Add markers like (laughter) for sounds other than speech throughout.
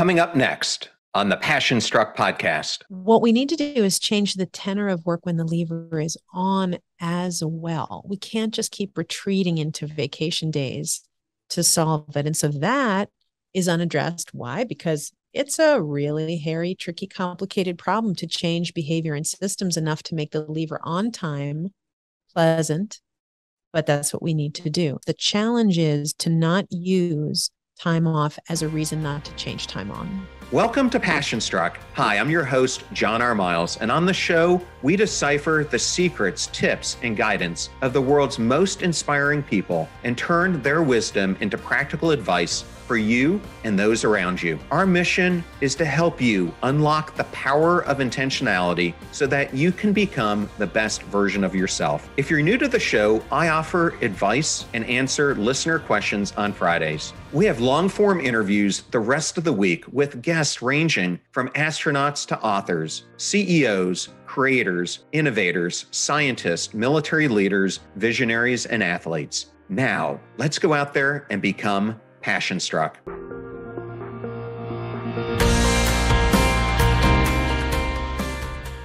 Coming up next on the Passion Struck podcast. What we need to do is change the tenor of work when the lever is on as well. We can't just keep retreating into vacation days to solve it. And so that is unaddressed. Why? Because it's a really hairy, tricky, complicated problem to change behavior and systems enough to make the lever on time pleasant. But that's what we need to do. The challenge is to not use time off as a reason not to change time on. Welcome to Passion Struck. Hi, I'm your host, John R. Miles, and on the show, we decipher the secrets, tips, and guidance of the world's most inspiring people and turn their wisdom into practical advice for you and those around you. Our mission is to help you unlock the power of intentionality so that you can become the best version of yourself. If you're new to the show, I offer advice and answer listener questions on Fridays. We have long form interviews the rest of the week with guests ranging from astronauts to authors, CEOs, creators, innovators, scientists, military leaders, visionaries, and athletes. Now, let's go out there and become passion struck.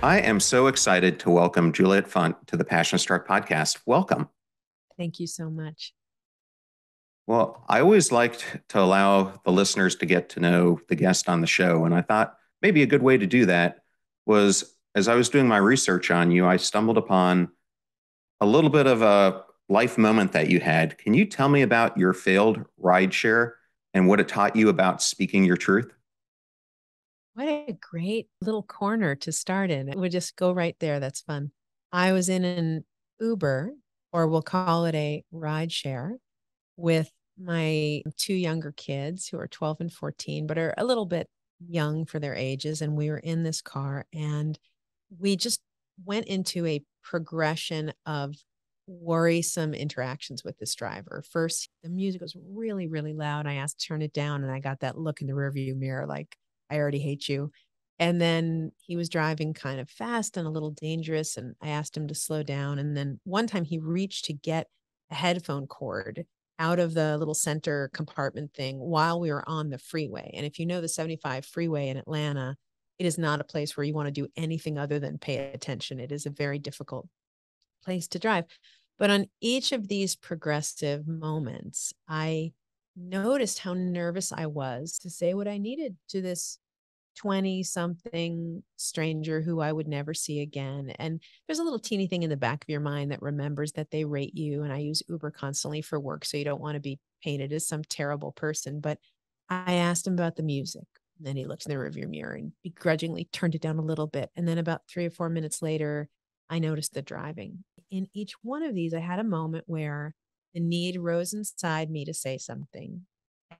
I am so excited to welcome Juliet Funt to the Passion Struck podcast. Welcome. Thank you so much. Well, I always liked to allow the listeners to get to know the guest on the show. And I thought maybe a good way to do that was as I was doing my research on you, I stumbled upon a little bit of a life moment that you had. Can you tell me about your failed rideshare and what it taught you about speaking your truth? What a great little corner to start in. It would just go right there. That's fun. I was in an Uber, or we'll call it a rideshare, with my two younger kids who are 12 and 14, but are a little bit young for their ages. And we were in this car and we just went into a progression of worrisome interactions with this driver. First, the music was really, really loud. I asked to turn it down, and I got that look in the rearview mirror like, I already hate you. And then he was driving kind of fast and a little dangerous. And I asked him to slow down. And then one time he reached to get a headphone cord out of the little center compartment thing while we were on the freeway. And if you know the 75 freeway in Atlanta, it is not a place where you want to do anything other than pay attention. It is a very difficult place to drive. But on each of these progressive moments, I noticed how nervous I was to say what I needed to this 20 something stranger who I would never see again. And there's a little teeny thing in the back of your mind that remembers that they rate you. And I use Uber constantly for work. So you don't want to be painted as some terrible person. But I asked him about the music. And then he looked in the rearview mirror and begrudgingly turned it down a little bit. And then about three or four minutes later, I noticed the driving. In each one of these, I had a moment where the need rose inside me to say something.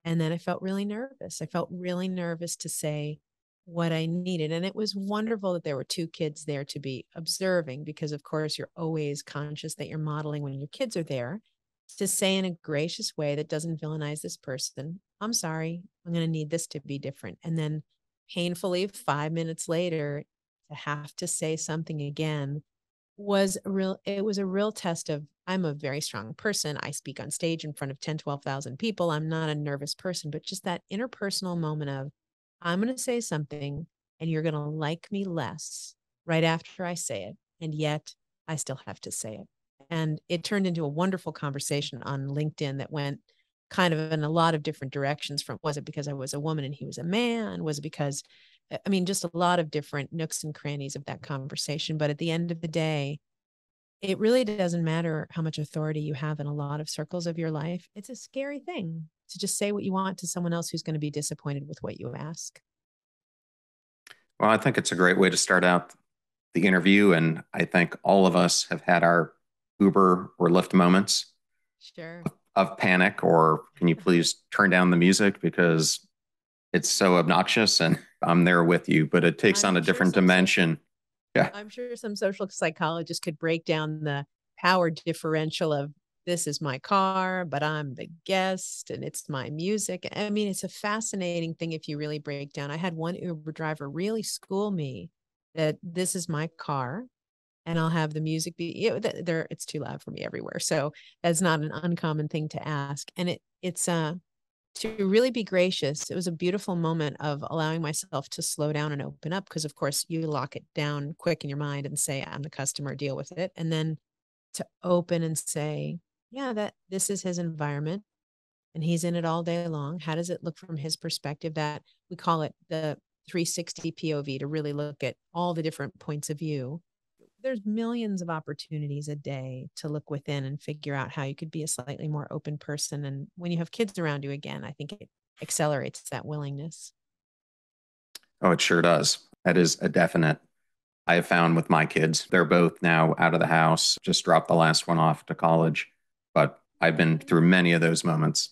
And then I felt really nervous. I felt really nervous to say what I needed. And it was wonderful that there were two kids there to be observing because, of course, you're always conscious that you're modeling when your kids are there to say in a gracious way that doesn't villainize this person, I'm sorry, I'm going to need this to be different. And then painfully, five minutes later, to have to say something again was real it was a real test of i'm a very strong person i speak on stage in front of 10 12,000 people i'm not a nervous person but just that interpersonal moment of i'm going to say something and you're going to like me less right after i say it and yet i still have to say it. And it turned into a wonderful conversation on linkedin that went kind of in a lot of different directions from was it because i was a woman and he was a man? Was it because I mean, just a lot of different nooks and crannies of that conversation. But at the end of the day, it really doesn't matter how much authority you have in a lot of circles of your life. It's a scary thing to just say what you want to someone else who's going to be disappointed with what you ask. Well, I think it's a great way to start out the interview. And I think all of us have had our Uber or Lyft moments sure. of panic, or can you (laughs) please turn down the music because it's so obnoxious and I'm there with you, but it takes I'm on a sure different dimension. Yeah. I'm sure some social psychologists could break down the power differential of this is my car, but I'm the guest and it's my music. I mean, it's a fascinating thing if you really break down. I had one Uber driver really school me that this is my car and I'll have the music be you know, there it's too loud for me everywhere. So that's not an uncommon thing to ask. And it it's uh to really be gracious. It was a beautiful moment of allowing myself to slow down and open up because, of course, you lock it down quick in your mind and say, I'm the customer, deal with it. And then to open and say, yeah, that this is his environment and he's in it all day long. How does it look from his perspective? That we call it the 360 POV to really look at all the different points of view there's millions of opportunities a day to look within and figure out how you could be a slightly more open person and when you have kids around you again i think it accelerates that willingness. Oh it sure does. That is a definite. I have found with my kids they're both now out of the house just dropped the last one off to college but i've been through many of those moments.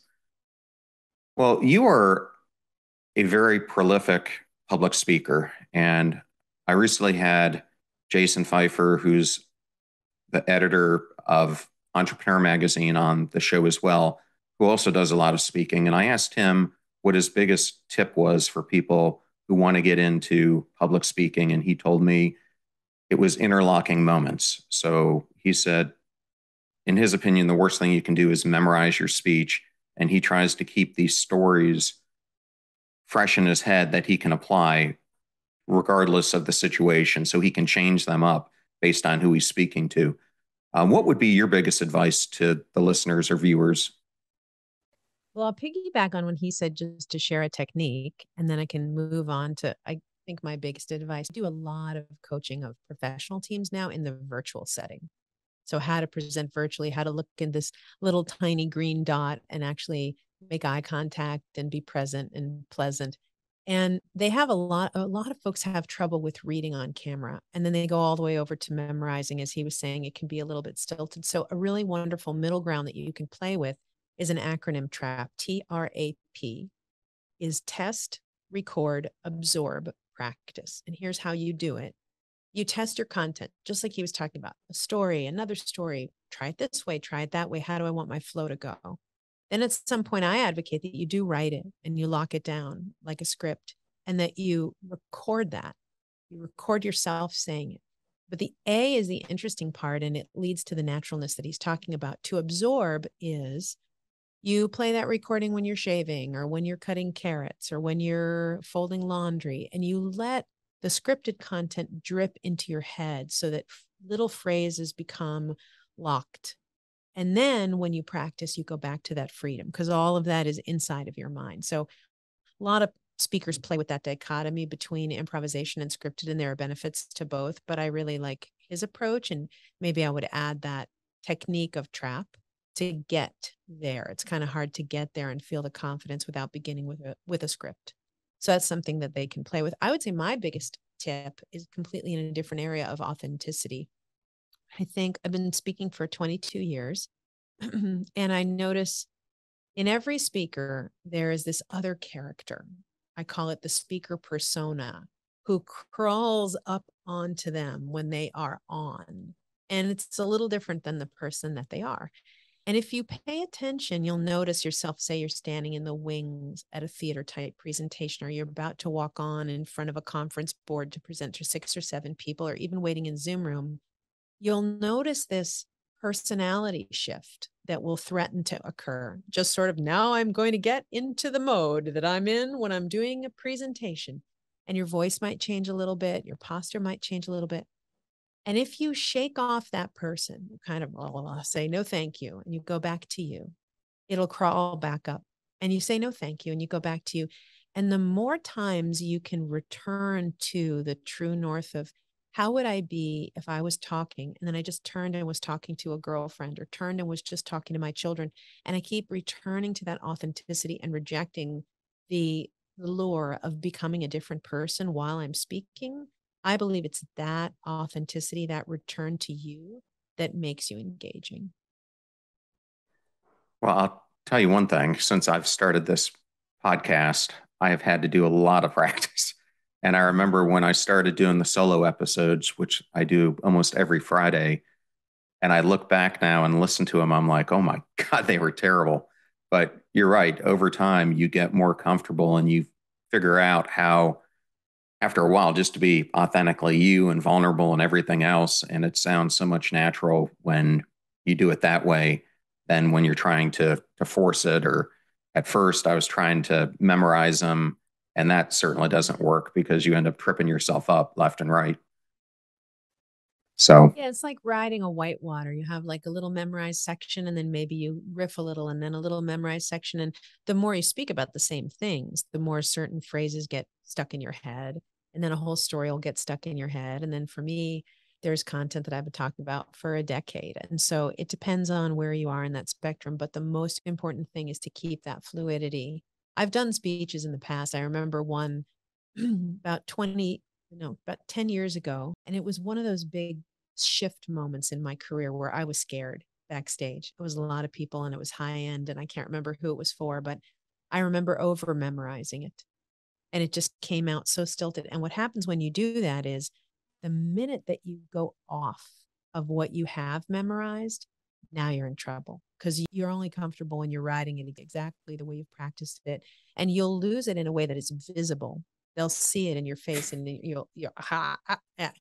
Well you are a very prolific public speaker and i recently had Jason Feifer, who's the editor of Entrepreneur Magazine on the show as well, who also does a lot of speaking. And I asked him what his biggest tip was for people who want to get into public speaking. And he told me it was interlocking moments. So he said, in his opinion, the worst thing you can do is memorize your speech. And he tries to keep these stories fresh in his head that he can apply regardless of the situation, so he can change them up based on who he's speaking to. Um, what would be your biggest advice to the listeners or viewers? Well, I'll piggyback on when he said just to share a technique, and then I can move on to I think my biggest advice. I do a lot of coaching of professional teams now in the virtual setting. So, how to present virtually, how to look in this little tiny green dot and actually make eye contact and be present and pleasant and they have a lot a lot of folks have trouble with reading on camera and then they go all the way over to memorizing as he was saying it can be a little bit stilted. So a really wonderful middle ground that you can play with is an acronym trap t r a p is test record absorb practice. And here's how you do it. You test your content just like he was talking about a story another story try it this way try it that way how do i want my flow to go then at some point, I advocate that you do write it and you lock it down like a script and that you record that. You record yourself saying it. But the A is the interesting part and it leads to the naturalness that he's talking about. To absorb is you play that recording when you're shaving or when you're cutting carrots or when you're folding laundry and you let the scripted content drip into your head so that little phrases become locked and then when you practice, you go back to that freedom because all of that is inside of your mind. So a lot of speakers play with that dichotomy between improvisation and scripted, and there are benefits to both. But I really like his approach. And maybe I would add that technique of trap to get there. It's kind of hard to get there and feel the confidence without beginning with a with a script. So that's something that they can play with. I would say my biggest tip is completely in a different area of authenticity. I think I've been speaking for 22 years. (clears throat) and I notice in every speaker, there is this other character. I call it the speaker persona who crawls up onto them when they are on. And it's a little different than the person that they are. And if you pay attention, you'll notice yourself, say you're standing in the wings at a theater type presentation, or you're about to walk on in front of a conference board to present to six or seven people, or even waiting in Zoom room you'll notice this personality shift that will threaten to occur. Just sort of now I'm going to get into the mode that I'm in when I'm doing a presentation. And your voice might change a little bit, your posture might change a little bit. And if you shake off that person, kind of, oh, I'll say no, thank you, and you go back to you, it'll crawl back up. And you say no, thank you, and you go back to you. And the more times you can return to the true north of how would I be if I was talking and then I just turned and was talking to a girlfriend or turned and was just talking to my children? And I keep returning to that authenticity and rejecting the, lure of becoming a different person while I'm speaking. I believe it's that authenticity, that return to you that makes you engaging. Well, I'll tell you one thing since I've started this podcast, I have had to do a lot of (laughs) practice and I remember when I started doing the solo episodes, which I do almost every Friday, and I look back now and listen to them, I'm like, oh my (laughs) God, they were terrible. But you're right. Over time, you get more comfortable and you figure out how, after a while, just to be authentically you and vulnerable and everything else. And it sounds so much natural when you do it that way than when you're trying to, to force it or at first I was trying to memorize them, and that certainly doesn't work because you end up tripping yourself up left and right. So yeah, it's like riding a whitewater. You have like a little memorized section, and then maybe you riff a little, and then a little memorized section. And the more you speak about the same things, the more certain phrases get stuck in your head, and then a whole story will get stuck in your head. And then for me, there's content that I've been talking about for a decade. And so it depends on where you are in that spectrum. But the most important thing is to keep that fluidity. I've done speeches in the past. I remember one (clears throat) about 20, no, about 10 years ago. And it was one of those big shift moments in my career where I was scared backstage. It was a lot of people and it was high end. And I can't remember who it was for, but I remember over memorizing it. And it just came out so stilted. And what happens when you do that is the minute that you go off of what you have memorized, now you're in trouble because you're only comfortable when you're writing it exactly the way you've practiced it. And you'll lose it in a way that is visible. They'll see it in your face and you'll, you're, ha, ah.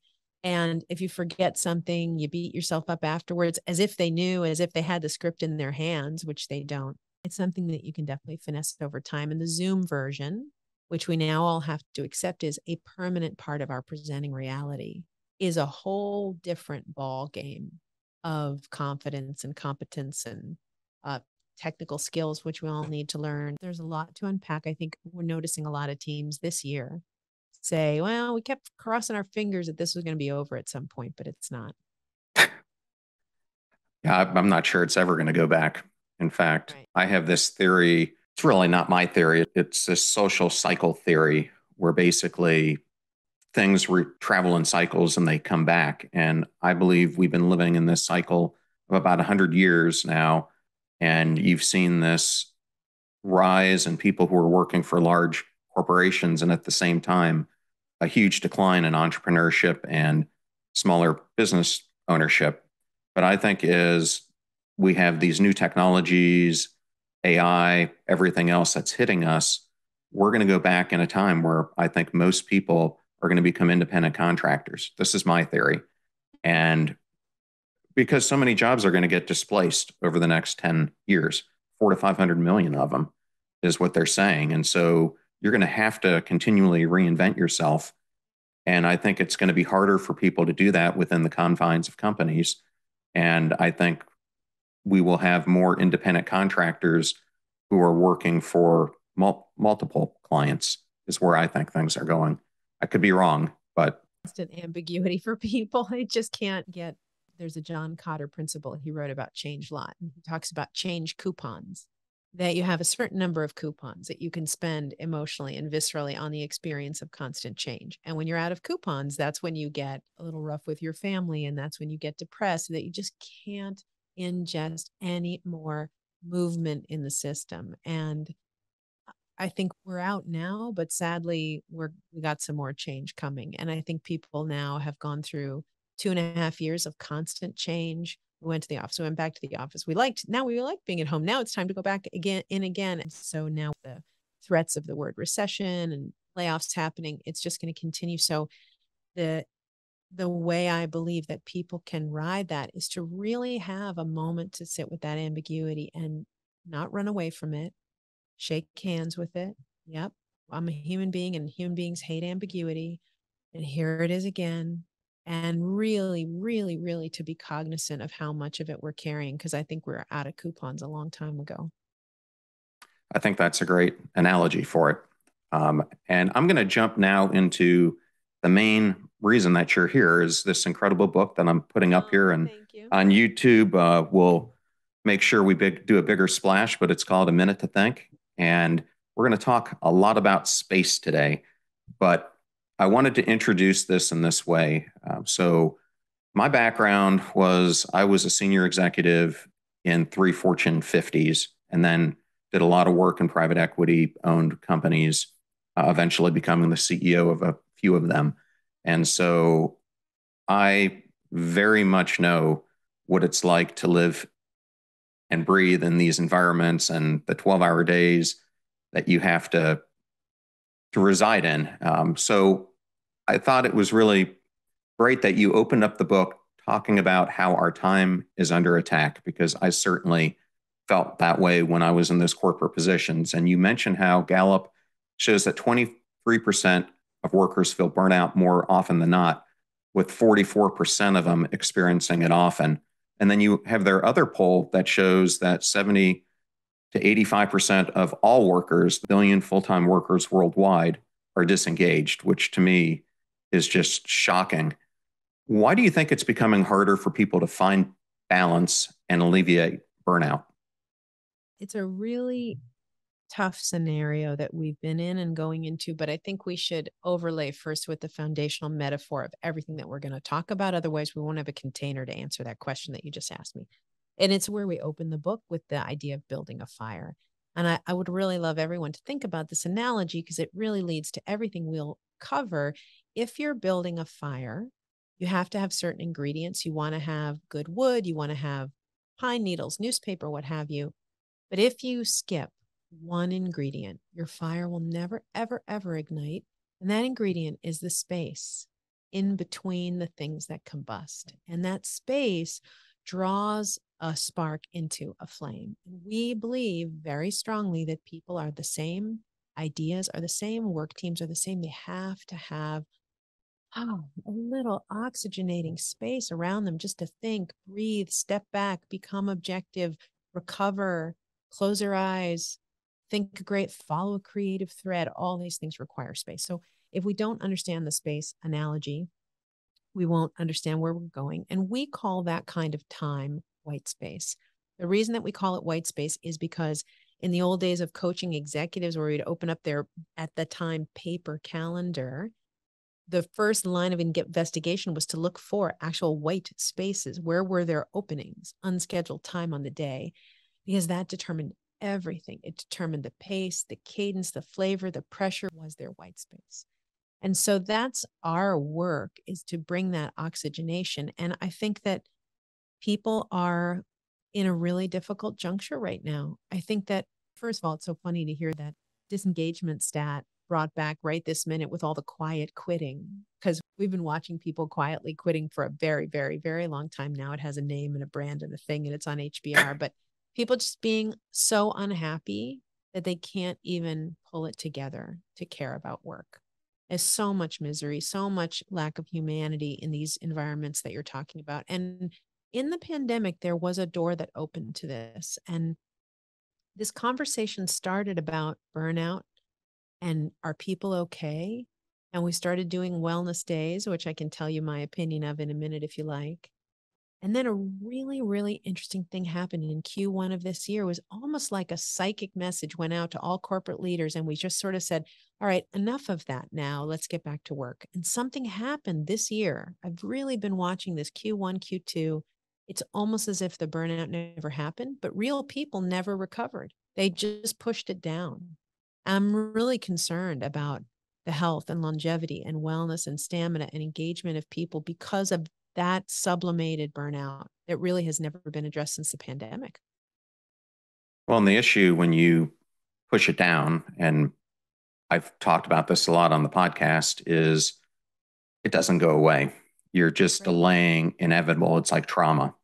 And if you forget something, you beat yourself up afterwards as if they knew, as if they had the script in their hands, which they don't. It's something that you can definitely finesse over time. And the Zoom version, which we now all have to accept is a permanent part of our presenting reality, is a whole different ball game of confidence and competence and uh, technical skills, which we all need to learn. There's a lot to unpack. I think we're noticing a lot of teams this year say, well, we kept crossing our fingers that this was going to be over at some point, but it's not. Yeah, I'm not sure it's ever going to go back. In fact, right. I have this theory it's really not my theory. It's a social cycle theory where basically things re- travel in cycles and they come back. And I believe we've been living in this cycle of about 100 years now. And you've seen this rise in people who are working for large corporations and at the same time, a huge decline in entrepreneurship and smaller business ownership. But I think as we have these new technologies, AI, everything else that's hitting us, we're going to go back in a time where I think most people are going to become independent contractors. This is my theory. And because so many jobs are going to get displaced over the next 10 years, four to 500 million of them is what they're saying. And so you're going to have to continually reinvent yourself. And I think it's going to be harder for people to do that within the confines of companies. And I think we will have more independent contractors who are working for mul- multiple clients is where I think things are going. I could be wrong, but an ambiguity for (laughs) people. They just can't get. There's a John Kotter principle he wrote about change lot. He talks about change coupons. That you have a certain number of coupons that you can spend emotionally and viscerally on the experience of constant change. And when you're out of coupons, that's when you get a little rough with your family. And that's when you get depressed that you just can't ingest any more movement in the system. And I think we're out now, but sadly, we're we got some more change coming. And I think people now have gone through two and a half years of constant change. We went to the office, we went back to the office. We liked now we like being at home. Now it's time to go back again in again. And so now the threats of the word recession and layoffs happening, it's just going to continue. So the the way I believe that people can ride that is to really have a moment to sit with that ambiguity and not run away from it, shake hands with it. Yep, I'm a human being and human beings hate ambiguity. And here it is again. And really, really, really to be cognizant of how much of it we're carrying, because I think we're out of coupons a long time ago. I think that's a great analogy for it. Um, and I'm going to jump now into the main reason that you're here is this incredible book that I'm putting up oh, here and you. on YouTube. Uh, we'll make sure we big, do a bigger splash, but it's called A Minute to Think. And we're going to talk a lot about space today. But I wanted to introduce this in this way. Um, so, my background was I was a senior executive in three Fortune 50s and then did a lot of work in private equity owned companies, uh, eventually becoming the CEO of a few of them. And so I very much know what it's like to live and breathe in these environments and the 12 hour days that you have to to reside in. Um, so I thought it was really great that you opened up the book talking about how our time is under attack because I certainly felt that way when I was in those corporate positions. And you mentioned how Gallup shows that 23% of workers feel burnout more often than not, with 44% of them experiencing it often. And then you have their other poll that shows that 70 to 85% of all workers, billion full time workers worldwide, are disengaged, which to me is just shocking. Why do you think it's becoming harder for people to find balance and alleviate burnout? It's a really tough scenario that we've been in and going into, but I think we should overlay first with the foundational metaphor of everything that we're going to talk about. Otherwise, we won't have a container to answer that question that you just asked me. And it's where we open the book with the idea of building a fire. And I, I would really love everyone to think about this analogy because it really leads to everything we'll cover. If you're building a fire, you have to have certain ingredients. You want to have good wood, you want to have pine needles, newspaper, what have you. But if you skip one ingredient, your fire will never, ever, ever ignite. And that ingredient is the space in between the things that combust. And that space draws a spark into a flame. We believe very strongly that people are the same, ideas are the same, work teams are the same. They have to have oh, a little oxygenating space around them just to think, breathe, step back, become objective, recover, close your eyes, think great, follow a creative thread. All these things require space. So if we don't understand the space analogy, we won't understand where we're going. And we call that kind of time white space. The reason that we call it white space is because in the old days of coaching executives, where we'd open up their, at the time, paper calendar, the first line of investigation was to look for actual white spaces. Where were there openings, unscheduled time on the day? Because that determined everything. It determined the pace, the cadence, the flavor, the pressure was there white space. And so that's our work is to bring that oxygenation. And I think that people are in a really difficult juncture right now. I think that, first of all, it's so funny to hear that disengagement stat brought back right this minute with all the quiet quitting, because we've been watching people quietly quitting for a very, very, very long time now. It has a name and a brand and a thing, and it's on HBR. But people just being so unhappy that they can't even pull it together to care about work is so much misery, so much lack of humanity in these environments that you're talking about. And in the pandemic, there was a door that opened to this. And this conversation started about burnout and are people okay? And we started doing wellness days, which I can tell you my opinion of in a minute if you like. And then a really, really interesting thing happened in Q1 of this year was almost like a psychic message went out to all corporate leaders. And we just sort of said, all right, enough of that now. Let's get back to work. And something happened this year. I've really been watching this Q1, Q2. It's almost as if the burnout never happened, but real people never recovered. They just pushed it down. I'm really concerned about the health and longevity and wellness and stamina and engagement of people because of that sublimated burnout that really has never been addressed since the pandemic. Well, and the issue when you push it down, and I've talked about this a lot on the podcast, is it doesn't go away. You're just right. delaying inevitable. It's like trauma.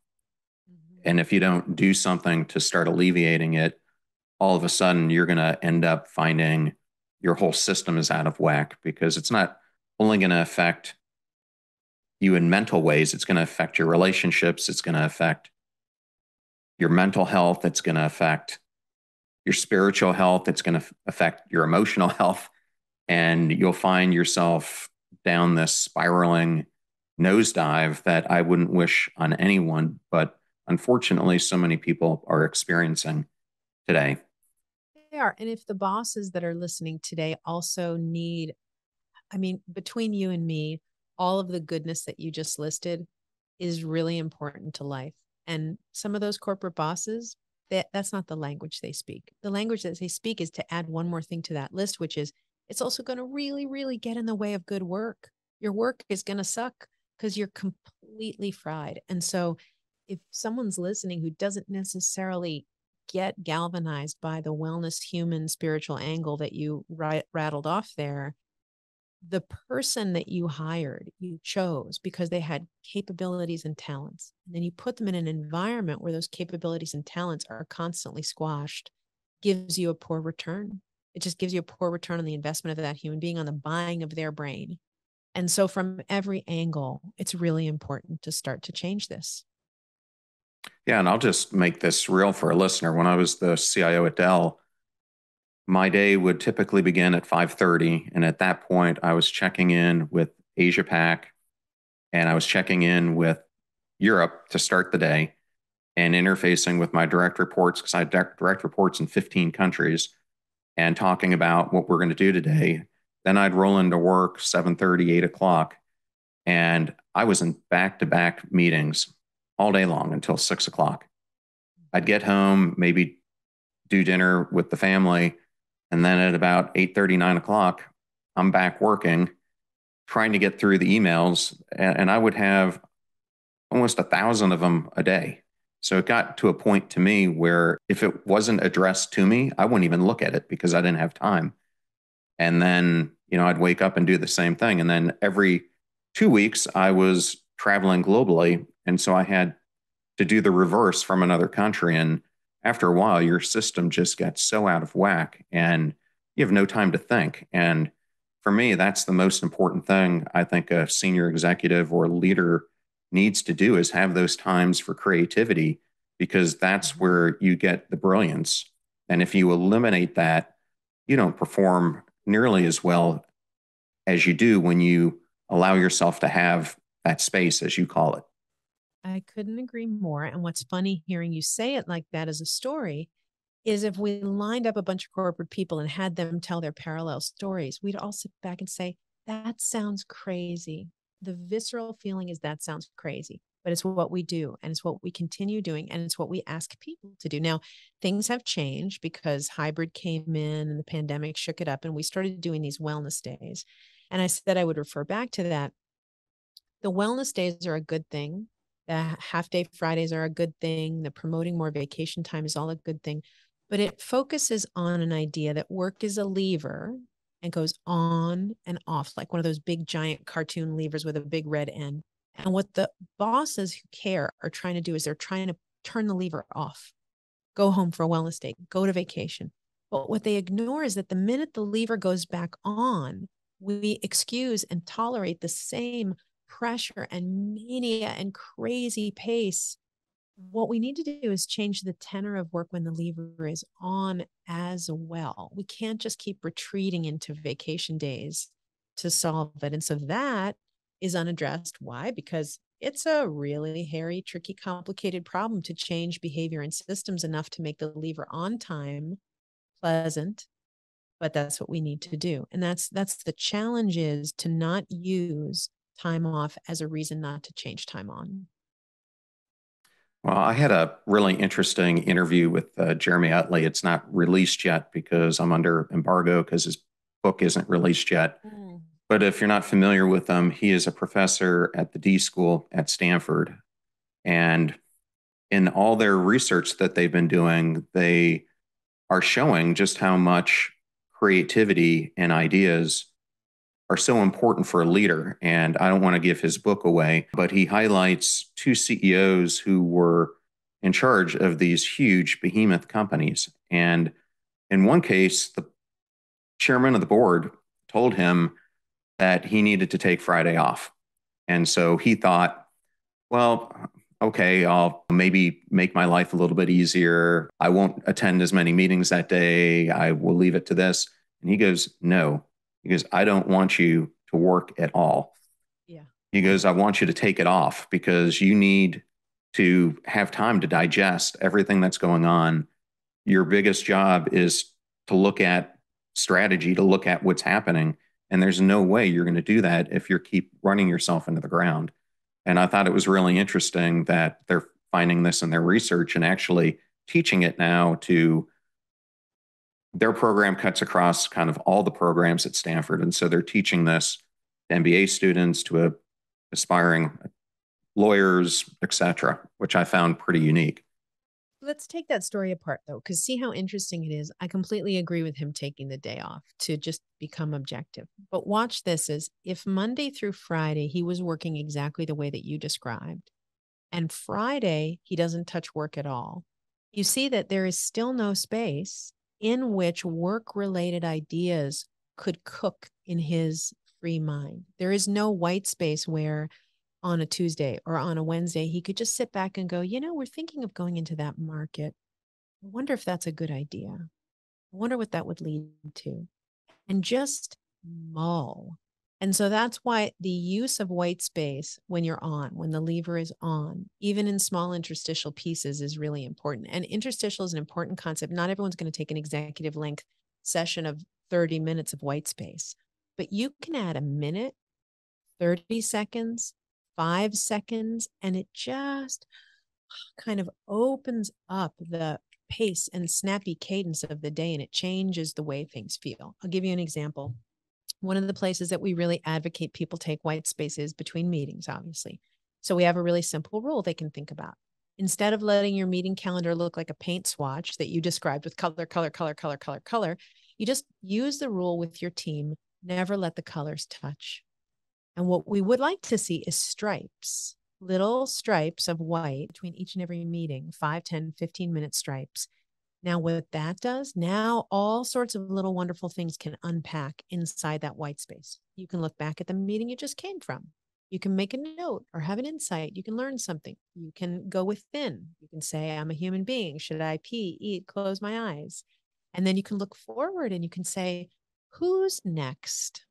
Mm-hmm. And if you don't do something to start alleviating it, all of a sudden you're going to end up finding your whole system is out of whack because it's not only going to affect you in mental ways, it's going to affect your relationships, it's going to affect your mental health, it's going to affect your spiritual health, it's going to affect your emotional (laughs) health. And you'll find yourself down this spiraling nosedive that I wouldn't wish on anyone. But unfortunately, so many people are experiencing today. They are. And if the bosses that are listening today also need, I mean, between you and me, all of the goodness that you just listed is really important to life. And some of those corporate bosses, that, that's not the language they speak. The language that they speak is to add one more thing to that list, which is it's also going to really, really get in the way of good work. Your work is going to suck because you're completely fried. And so if someone's listening who doesn't necessarily get galvanized by the wellness human spiritual angle that you rattled off there the person that you hired, you chose because they had capabilities and talents. And then you put them in an environment where those capabilities and talents are constantly squashed, gives you a poor return. It just gives you a poor return on the investment of that human being, on the buying of their brain. And so, from every angle, it's really important to start to change this. Yeah, and I'll just make this real for a listener. When I was the CIO at Dell, my day would typically begin at 5:30 and at that point I was checking in with Asia Pac and I was checking in with Europe to start the day and interfacing with my direct reports because I had direct reports in 15 countries and talking about what we're going to do today. Then I'd roll into work 7:30, 8 o'clock, and I was in back-to-back meetings all day long until six o'clock. I'd get home, maybe do dinner with the family, and then at about 8 39 o'clock, I'm back working, trying to get through the emails. And I would have almost a thousand of them a day. So it got to a point to me where if it wasn't addressed to me, I wouldn't even look at it because I didn't have time. And then, you know, I'd wake up and do the same thing. And then every two weeks, I was traveling globally. And so I had to do the reverse from another country. And after a while, your system just gets so out of whack and you have no time to think. And for me, that's the most important thing I think a senior executive or leader needs to do is have those times for creativity because that's mm-hmm. where you get the brilliance. And if you eliminate that, you don't perform nearly as well as you do when you allow yourself to have that space, as you call it. I couldn't agree more. And what's funny hearing you say it like that as a story is if we lined up a bunch of corporate people and had them tell their parallel stories, we'd all sit back and say, that sounds crazy. The visceral feeling is that sounds crazy, but it's what we do and it's what we continue doing and it's what we ask people to do. Now, things have changed because hybrid came in and the pandemic shook it up and we started doing these wellness days. And I said I would refer back to that. The wellness days are a good thing the half day Fridays are a good thing. The promoting more vacation time is all a good thing. But it focuses on an idea that work is a lever and goes on and off, like one of those big giant cartoon levers with a big red end. And what the bosses who care are trying to do is they're trying to turn the lever off, go home for a wellness day, go to vacation. But what they ignore is that the minute the lever goes back on, we excuse and tolerate the same pressure and mania and crazy pace. What we need to do is change the tenor of work when the lever is on as well. We can't just keep retreating into vacation days to solve it. And so that is unaddressed. Why? Because it's a really hairy, tricky, complicated problem to change behavior and systems enough to make the lever on time pleasant but that's what we need to do and that's that's the challenge is to not use time off as a reason not to change time on? Well, I had a really interesting interview with uh, Jeremy Utley. It's not released yet because I'm under embargo because his book isn't released yet. Mm. But if you're not familiar with him, he is a professor at the D School at Stanford. And in all their research that they've been doing, they are showing just how much creativity and ideas are so important for a leader. And I don't want to give his book away, but he highlights two CEOs who were in charge of these huge behemoth companies. And in one case, the chairman of the board told him that he needed to take Friday off. And so he thought, well, okay, I'll maybe make my life a little bit easier. I won't attend as many meetings that day. I will leave it to this. And he goes, no, because I don't want you to work at all. Yeah. He goes, I want you to take it off because you need to have time to digest everything that's going on. Your biggest job is to look at strategy, to look at what's happening. And there's no way you're going to do that if you keep running yourself into the ground. And I thought it was really interesting that they're finding this in their research and actually teaching it now to their program cuts across kind of all the programs at Stanford. And so they're teaching this to MBA students, to a, aspiring lawyers, et cetera, which I found pretty unique. Let's take that story apart though, because see how interesting it is. I completely agree with him taking the day off to just become objective. But watch this is if Monday through Friday he was working exactly the way that you described, and Friday he doesn't touch work at all, you see that there is still no space in which work related ideas could cook in his free mind. There is no white space where on a Tuesday or on a Wednesday, he could just sit back and go, you know, we're thinking of going into that market. I wonder if that's a good idea. I wonder what that would lead to. And just mull. And so that's why the use of white space when you're on, when the lever is on, even in small interstitial pieces, is really important. And interstitial is an important concept. Not everyone's going to take an executive length session of 30 minutes of white space, but you can add a minute, 30 seconds, five seconds, and it just kind of opens up the pace and snappy cadence of the day and it changes the way things feel. I'll give you an example. One of the places that we really advocate people take white spaces between meetings, obviously. So we have a really simple rule they can think about. Instead of letting your meeting calendar look like a paint swatch that you described with color, color, color, color, color, color, you just use the rule with your team never let the colors touch. And what we would like to see is stripes, little stripes of white between each and every meeting, 5, 10, 15 minute stripes. Now, what that does, now all sorts of little wonderful things can unpack inside that white space. You can look back at the meeting you just came from. You can make a note or have an insight. You can learn something. You can go within. You can say, I'm a human being. Should I pee, eat, close my eyes? And then you can look forward and you can say, Who's next?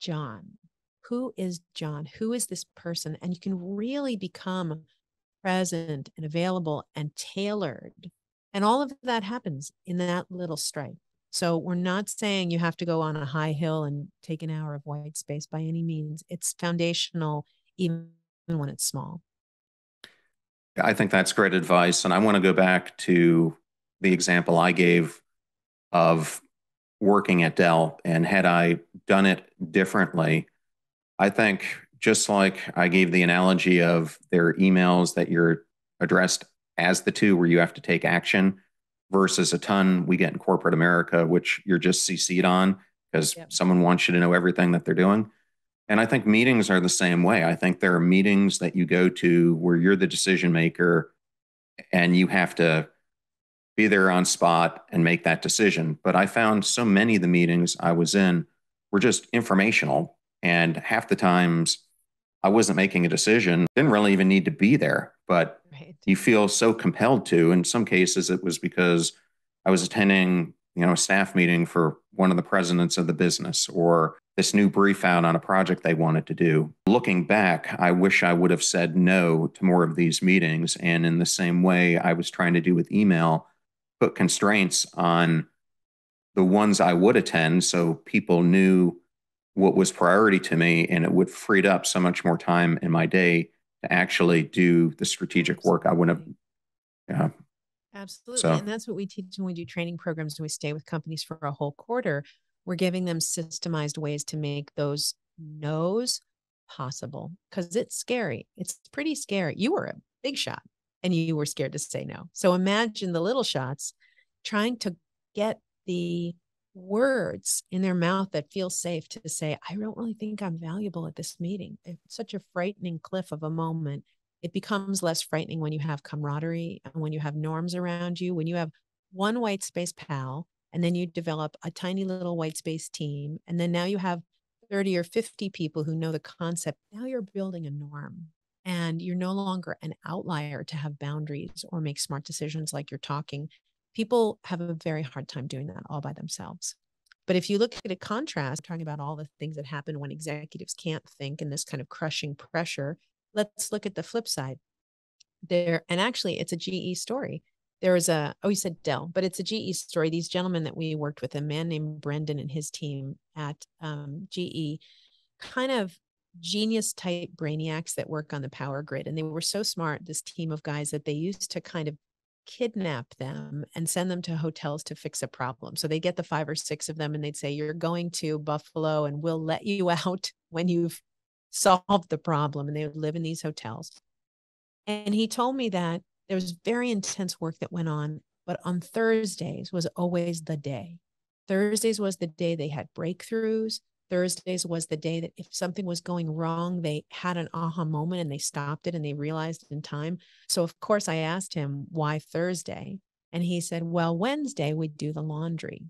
John who is John? Who is this person? And you can really become present and available and tailored. And all of that happens in that little stripe. So we're not saying you have to go on a high hill and take an hour of white space by any means. It's foundational, even when it's small. I think that's great advice. And I want to go back to the example I gave of working at Dell. And had I done it differently, I think just like I gave the analogy of their emails that you're addressed as the two where you have to take action versus a ton we get in corporate America, which you're just CC'd on because yep. someone wants you to know everything that they're doing. And I think meetings are the same way. I think there are meetings that you go to where you're the decision maker and you have to be there on spot and make that decision. But I found so many of the meetings I was in were just informational and half the times I wasn't making a decision, didn't really even need to be there, but right. you feel so compelled to. In some cases, it was because I was attending, you know, a staff meeting for one of the presidents of the business or this new brief out on a project they wanted to do. Looking back, I wish I would have said no to more of these meetings. And in the same way I was trying to do with email, put constraints on the ones I would attend so people knew what was priority to me and it would freed up so much more time in my day to actually do the strategic work I wouldn't have yeah. Absolutely so, and that's what we teach when we do training programs and we stay with companies for a whole quarter. We're giving them systemized ways to make those no's possible because it's scary. It's pretty scary. You were a big shot and you were scared to say no. So imagine the little shots trying to get the words in their mouth that feel safe to say, I don't really think I'm valuable at this meeting. It's such a frightening cliff of a moment. It becomes less frightening when you have camaraderie and when you have norms around you, when you have one white space pal, and then you develop a tiny little white space team. And then now you have 30 or 50 people who know the concept. Now you're building a norm and you're no longer an outlier to have boundaries or make smart decisions like you're talking people have a very hard time doing that all by themselves. But if you look at a contrast, talking about all the things that happen when executives can't think and this kind of crushing pressure, let's look at the flip side. There, and actually, it's a GE story. There was a, oh, you said Dell, but it's a GE story. These gentlemen that we worked with, a man named Brendan and his team at um, GE, kind of genius type brainiacs that work on the power grid. And they were so smart, this team of guys, that they used to kind of kidnap them and send them to hotels to fix a problem. So they get the five or six of them and they'd say, You're going to Buffalo and we'll let you (laughs) out when you've solved the problem. And they would live in these hotels. And he told me that there was very intense work that went on, but on Thursdays was always the day. Thursdays was the day they had breakthroughs. Thursdays was the day that if something was going wrong, they had an aha moment and they stopped it and they realized in time. So, of course, I asked him why Thursday. And he said, well, Wednesday we'd do the laundry.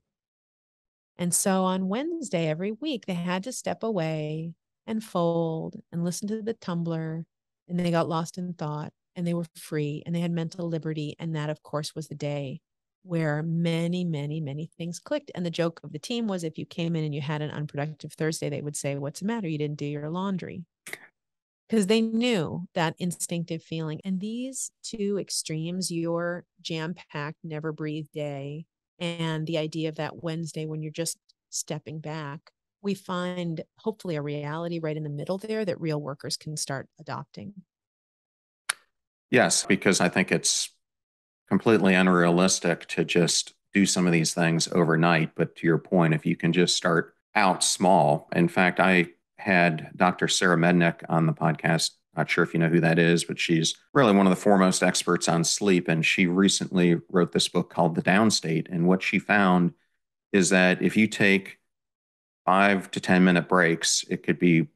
And so on Wednesday every week, they had to step away and fold and listen to the tumbler. And they got lost in thought and they were free and they had mental liberty. And that, of course, was the day where many, many, many things clicked. And the joke of the team was if you came in and you had an unproductive Thursday, they would say, What's the matter? You didn't do your laundry. Because they knew that instinctive feeling. And these two extremes, your jam packed, never breathe day, and the idea of that Wednesday when you're just stepping back, we find hopefully a reality right in the middle there that real workers can start adopting. Yes, because I think it's completely unrealistic to just do some of these things overnight. But to your point, if you can just start out small, in fact, I had Dr. Sarah Mednick on the podcast. Not sure if you know who that is, but she's really one of the foremost experts on sleep. And she recently wrote this book called The Downstate. And what she found is that if you take five to 10 minute breaks, it could be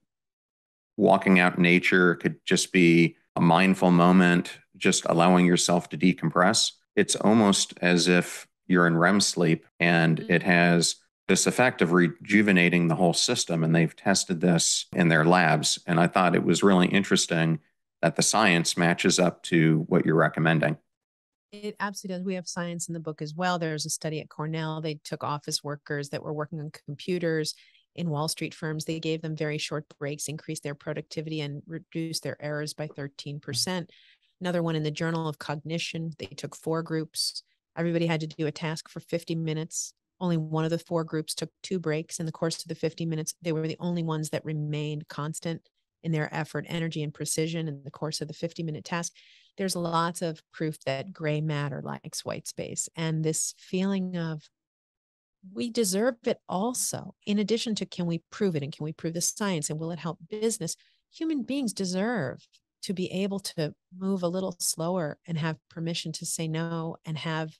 walking out in nature, it could just be a mindful moment, just allowing yourself to decompress. It's almost as if you're in REM sleep and mm-hmm. it has this effect of rejuvenating the whole system. And they've tested this in their labs. And I thought it was really interesting that the science matches up to what you're recommending. It absolutely does. We have science in the book as well. There's a study at Cornell. They took office workers that were working on computers in Wall Street firms. They gave them very short breaks, increased their productivity, and reduced their errors by 13%. Another one in the Journal of Cognition. They took four groups. Everybody had to do a task for 50 minutes. Only one of the four groups took two breaks in the course of the 50 minutes. They were the only ones that remained constant in their effort, energy, and precision in the course of the 50 minute task. There's lots of proof that gray matter likes white space. And this feeling of we deserve it also, in addition to can we prove it and can we prove the science and will it help business? Human beings deserve to be able to move a little slower and have permission to say no and have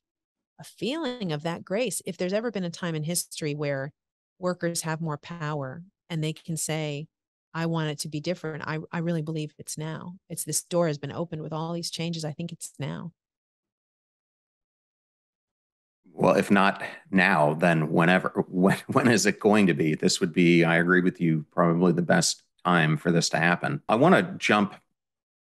a feeling of that grace. If there's ever been a time in history where workers have more power and they can say, I want it to be different, I, I really believe it's now. It's this door has been opened with all these changes. I think it's now. Well, if not now, then whenever. (laughs) When, when is it going to be? This would be, I agree with you, probably the best time for this to happen. I want to jump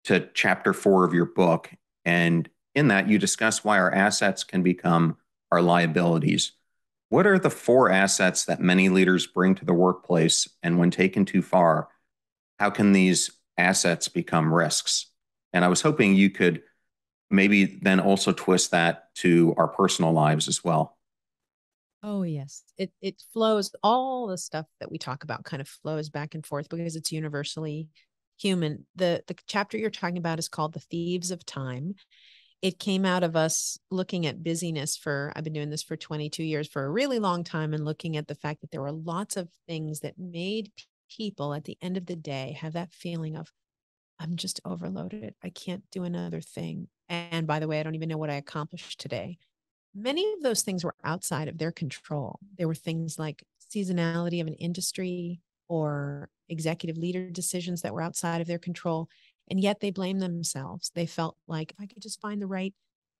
to chapter four of your book. And in that, you discuss why our assets can become our liabilities. What are the four assets that many leaders bring to the workplace? And when taken too far, how can these assets become risks? And I was hoping you could maybe then also twist that to our personal lives as well. Oh yes. It it flows all the stuff that we talk about kind of flows back and forth because it's universally human. The the chapter you're talking about is called The Thieves of Time. It came out of us looking at busyness for i've been doing this for 22 years for a really long time and looking at the fact that there were lots of things that made people at the end of the day have that feeling of i'm just overloaded. I can't do another thing. And by the way i don't even know what i accomplished today. Many of those things were outside of their control. There were things like seasonality of an industry or executive leader decisions that were outside of their control and yet they blame themselves. They felt like if I could just find the right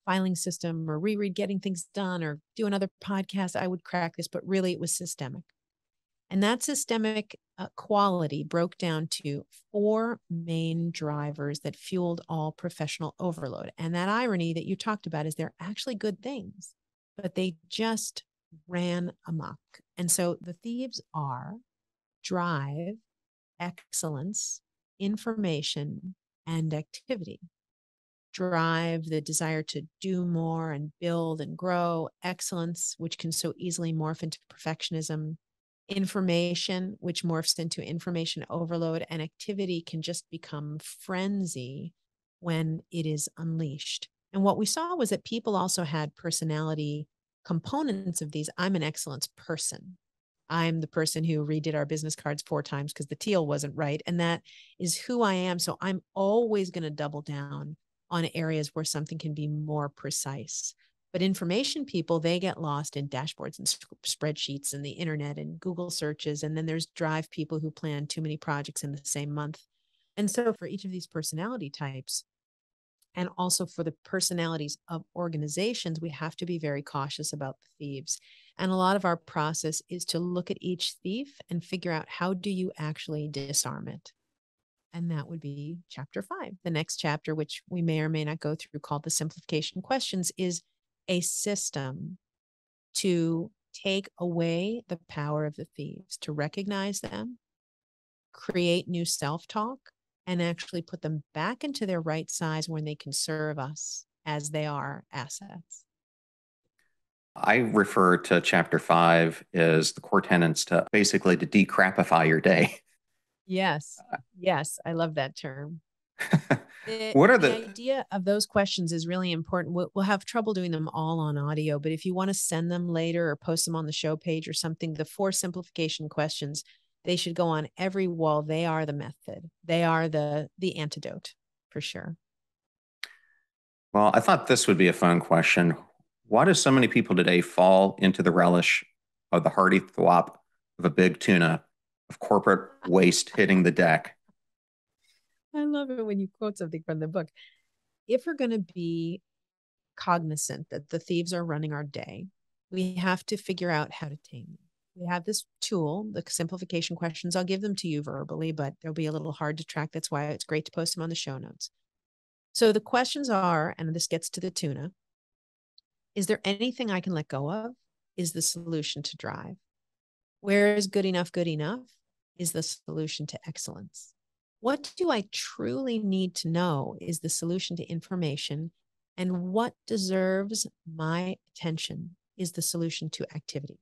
filing system or reread getting things done or do another podcast, I would crack this. But really, it was systemic. And that systemic uh, quality broke down to four main drivers that fueled all professional overload. And that irony that you talked about is they're actually good things, but they just ran amok. And so the thieves are drive, excellence, information, and activity. Drive, the desire to do more and build and grow, excellence, which can so easily morph into perfectionism, information, which morphs into information overload, and activity can just become frenzy when it is unleashed. And what we saw was that people also had personality components of these. I'm an excellence person. I'm the person who redid our business cards four times because the teal wasn't right. And that is who I am. So I'm always going to double down on areas where something can be more precise. But information people, they get lost in dashboards and spreadsheets and the internet and Google searches. And then there's drive people who plan too many projects in the same month. And so for each of these personality types, and also for the personalities of organizations, we have to be very cautious about the thieves. And a lot of our process is to look at each thief and figure out how do you actually disarm it. And that would be chapter five. The next chapter, which we may or may not go through, called the simplification questions, is a system to take away the power of the thieves, to recognize them, create new self talk, and actually put them back into their right size when they can serve us as they are assets. I refer to chapter five as the core tenants to basically to decrapify your day. (laughs) Yes. Uh, yes. I love that term. (laughs) The, what are the... the, idea of those questions is really important. We'll, we'll have trouble doing them all on audio, but if you want to send them later or post them on the show page or something, the four simplification questions they should go on every wall. They are the method. They are the the antidote for sure. Well, I thought this would be a fun question. Why do so many people today fall into the relish of the hearty thwop of a big tuna of corporate waste hitting the deck? I love it when you quote something from the book. If we're going to be cognizant that the thieves are running our day, we have to figure out how to tame them we have this tool, the simplification questions. I'll give them to you verbally, but they'll be a little hard to track. That's why it's great to post them on the show notes. So the questions are, and this gets to the tuna is there anything I can let go of? Is the solution to drive? Where is good enough good enough? Is the solution to excellence? What do I truly need to know is the solution to information? And what deserves my attention is the solution to activity.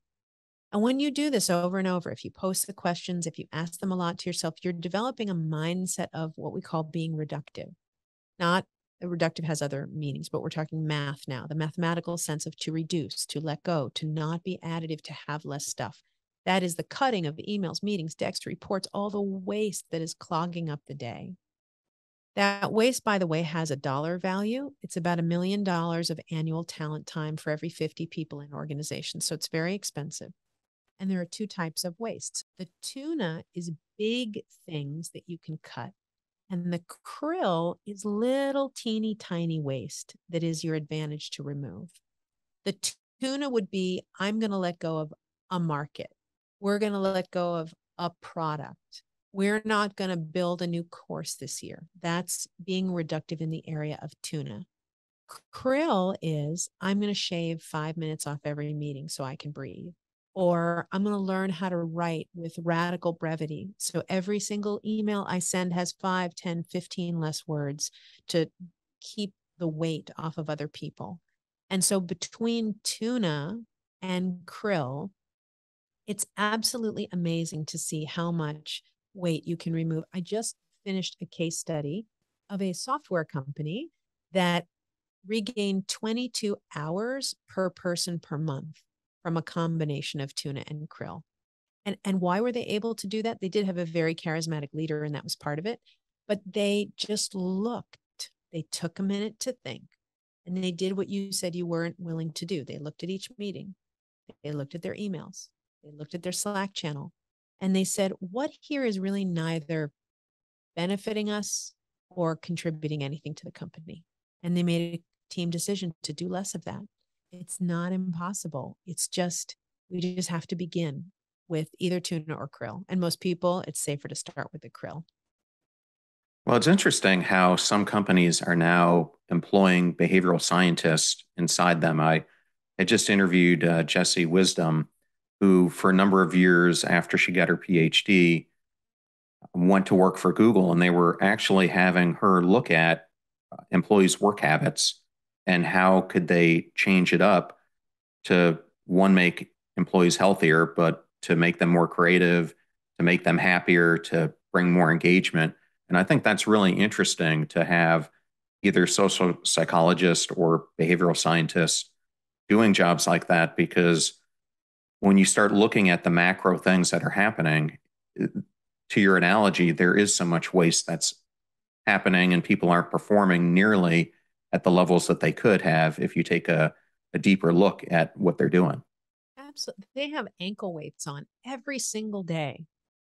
And when you do this over and over, if you post the questions, if you ask them a lot to yourself, you're developing a mindset of what we call being reductive. Not uh, reductive has other meanings, but we're talking math now, the mathematical sense of to reduce, to let go, to not be additive, to have less stuff. That is the cutting of emails, meetings, decks, reports, all the waste that is clogging up the day. That waste, by the way, has a dollar value. It's about a million dollars of annual talent time for every 50 people in organizations. So it's very expensive. And there are two types of waste. The tuna is big things that you can cut. And the krill is little teeny tiny waste that is your advantage to remove. The tuna would be I'm going to let go of a market. We're going to let go of a product. We're not going to build a new course this year. That's being reductive in the area of tuna. Krill is I'm going to shave five minutes off every meeting so I can breathe or I'm going to learn how to write with radical brevity. So every single email I send has 5, 10, 15 less words to keep the weight off of other people. And so between tuna and krill, it's absolutely amazing to see how much weight you can remove. I just finished a case study of a software company that regained 22 hours per person per month from a combination of tuna and krill. And, and why were they able to do that? They did have a very charismatic leader, and that was part of it. But they just looked, they took a minute to think, and they did what you said you weren't willing to do. They looked at each meeting, they looked at their emails, they looked at their Slack channel, and they said, What here is really neither benefiting us or contributing anything to the company? And they made a team decision to do less of that. It's not impossible. It's just, we just have to begin with either tuna or krill. And most people, it's safer to start with the krill. Well, it's interesting how some companies are now employing behavioral scientists inside them. I, I just interviewed uh, Jessie Wisdom, who, for a number of years after she got her PhD, went to work for Google, and they were actually having her look at uh, employees' work habits and how could they change it up to one make employees healthier but to make them more creative to make them happier to bring more engagement. And i think that's really interesting to have either social psychologists or behavioral scientists doing jobs like that because when you start looking at the macro things that are happening to your analogy there is so much waste that's happening and people aren't performing nearly at the levels that they could have if you take a, a deeper look at what they're doing. Absolutely. They have ankle weights on every single day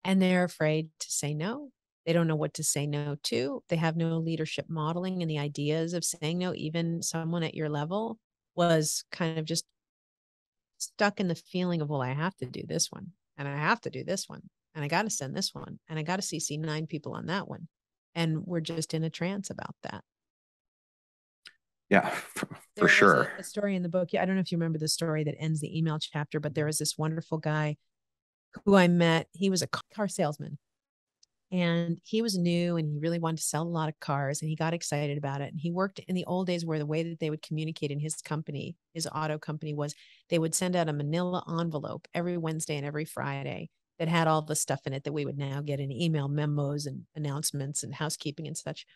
and they're afraid to say no. They don't know what to say no to. They have no leadership modeling and the ideas of saying no. Even someone at your level was kind of just stuck in the feeling of, well, I have to do this one and I have to do this one and I got to send this one and I got to CC nine people on that one. And we're just in a trance about that. Yeah, for, for sure. A, a, story in the book. Yeah, I don't know if you remember the story that ends the email chapter, but there was this wonderful guy who I met. He was a car salesman and he was new and he really wanted to sell a lot of cars and he got excited about it. And he worked in the old days where the way that they would communicate in his company, his auto company, was they would send out a manila envelope every Wednesday and every Friday that had all the stuff in it that we would now get in email memos and announcements and housekeeping and such.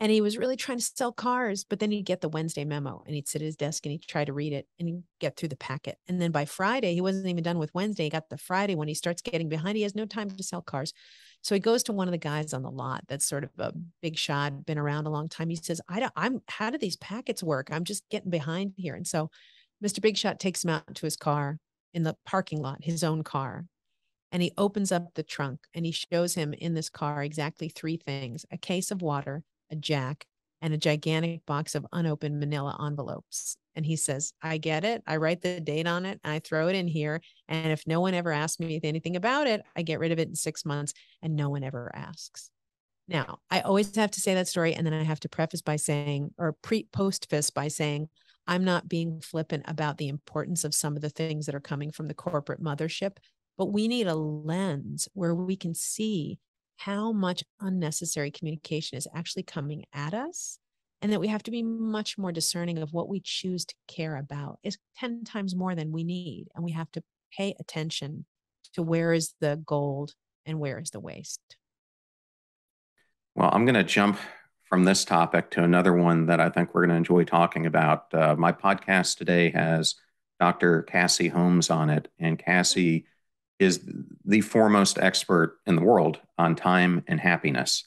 And he was really trying to sell cars, but then he'd get the Wednesday memo and he'd sit at his desk and he'd try to read it and he'd get through the packet. And then by Friday, he wasn't even done with Wednesday. He got the Friday when he starts getting behind. He has no time to sell cars. So he goes to one of the guys on the lot that's sort of a big shot, been around a long time. He says, I don't, I'm, how do these packets work? I'm just getting behind here. And so Mr. Big Shot takes him out to his car in the parking lot, his own car. And he opens up the trunk and he shows him in this car exactly three things a case of water, a jack, and a gigantic box of unopened manila envelopes. And he says, I get it. I write the date on it. and I throw it in here. And if no one ever asks me anything about it, I get rid of it in six months and no one ever asks. Now, I always have to say that story. And then I have to preface by saying, or pre post this by saying, I'm not being flippant about the importance of some of the things that are coming from the corporate mothership, but we need a lens where we can see how much unnecessary communication is actually coming at us and that we have to be much more discerning of what we choose to care about is 10 times more than we need and we have to pay attention to where is the gold and where is the waste. Well i'm going to jump from this topic to another one that i think we're going to enjoy talking about. Uh, my podcast today has dr cassie holmes on it and cassie is the foremost expert in the world on time and happiness.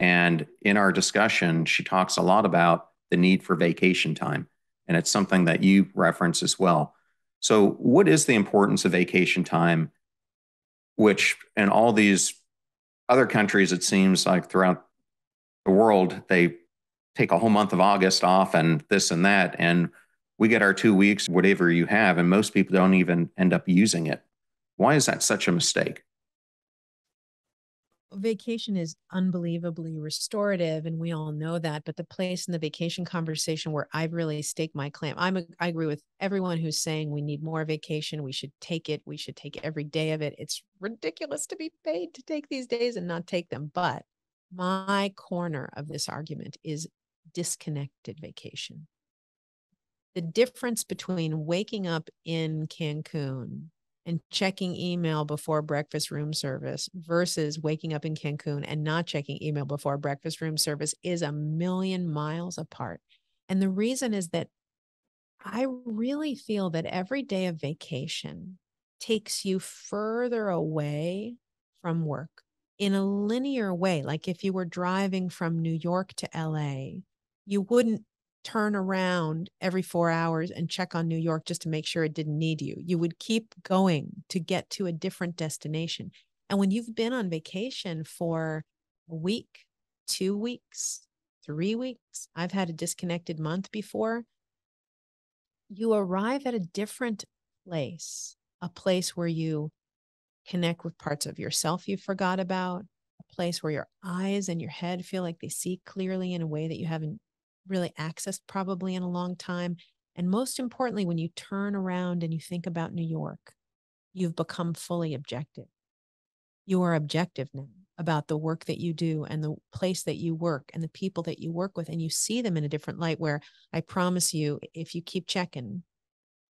And in our discussion, she talks a lot about the need for vacation time. And it's something that you reference as well. So, what is the importance of vacation time, which in all these other countries, it seems like throughout the world, they take a whole month of August off and this and that. And we get our two weeks, whatever you have. And most people don't even end up using it. Why is that such a mistake? Vacation is unbelievably restorative, and we all know that. But the place in the vacation conversation where I've really staked my claim, I'm a, I agree with everyone who's saying we need more vacation. We should take it. We should take every day of it. It's ridiculous to be paid to take these days and not take them. But my corner of this argument is disconnected vacation. The difference between waking up in Cancun and checking email before breakfast room service versus waking up in Cancun and not checking email before breakfast room service is a million miles apart. And the reason is that I really feel that every day of vacation takes you further away from work in a linear way. Like if you were driving from New York to LA, you wouldn't turn around every four hours and check on New York just to make sure it didn't need you. You would keep going to get to a different destination. And when you've been on vacation for a week, two weeks, three weeks, I've had a disconnected month before, you arrive at a different place, a place where you connect with parts of yourself you forgot about, a place where your eyes and your head feel like they see clearly in a way that you haven't really accessed probably in a long time. And most importantly, when you turn around and you think about New York, you've become fully objective. You are objective now about the work that you do and the place that you work and the people that you work with. And you see them in a different light where I promise you, if you keep checking,